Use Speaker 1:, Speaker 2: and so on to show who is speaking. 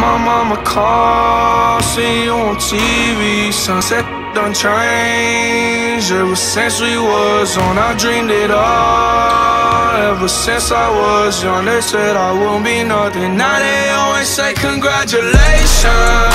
Speaker 1: My mama call, see you on TV. Sunset done changed ever since we was on. I dreamed it all. Ever since I was young, they said I won't be nothing. Now they always say congratulations.